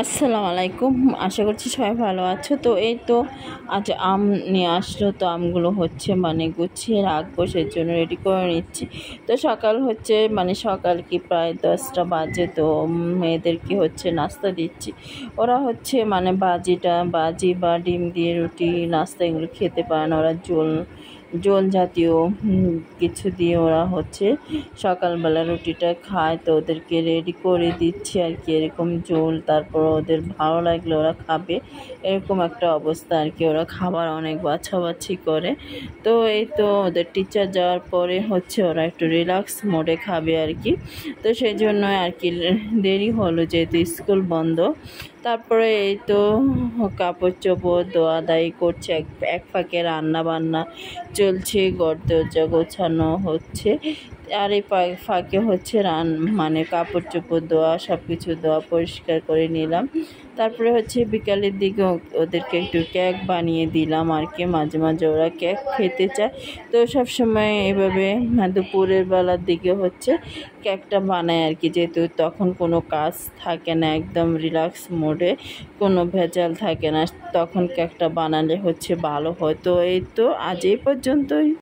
আসসালামু আলাইকুম আশা করছি সবাই ভালো আছো। তো এই তো আজ আম নিয়ে আসলো। তো আমগুলো হচ্ছে মানে গুছিয়ে রাখব সেই জন্য রেডি করে নিচ্ছি। তো সকাল হচ্ছে মানে সকাল কি প্রায় দশটা বাজে। তো মেয়েদেরকে হচ্ছে নাস্তা দিচ্ছি। ওরা হচ্ছে মানে বাজিটা বাজি বা ডিম দিয়ে রুটি, নাস্তা এগুলো খেতে পারে না। ওরা জল জল জাতীয় কিছু দিয়ে ওরা হচ্ছে সকালবেলা রুটিটা খায়, তো ওদেরকে রেডি করে দিচ্ছি আর কি, এরকম জল তারপর ওদের ভালো লাগলে ওরা খাবে, এরকম একটা অবস্থা আর কি, ওরা খাবার অনেক বাছাবাছি করে, তো এই তো ওদের টিচার যাওয়ার পরে হচ্ছে ওরা একটু রিল্যাক্স মোডে খাবে আর কি, তো সেই জন্য আর কি, দেরি হলো যেহেতু স্কুল বন্ধ তারপরে এই তো কাপড় চোপড় দোয়া দায়ী করছে, এক এক ফাঁকে রান্না বান্না চলছে গড় দরজা গোছানো হচ্ছে। আর এই ফাঁকে হচ্ছে রান মানে কাপড় চোপড় দেওয়া সব কিছু দেওয়া পরিষ্কার করে নিলাম। তারপরে হচ্ছে বিকালের দিকে ওদেরকে একটু কেক বানিয়ে দিলাম আর কি, মাঝে মাঝে ওরা কেক খেতে চায়। তো সব সময় এভাবে দুপুরের বেলার দিকে হচ্ছে কেকটা বানায় আর কি, যেহেতু তখন কোনো কাজ থাকে না, একদম রিল্যাক্স মোডে, কোনো ভেজাল থাকে না। তখন কেকটা বানালে হচ্ছে ভালো হয়। তো এই তো আজ এই পর্যন্তই।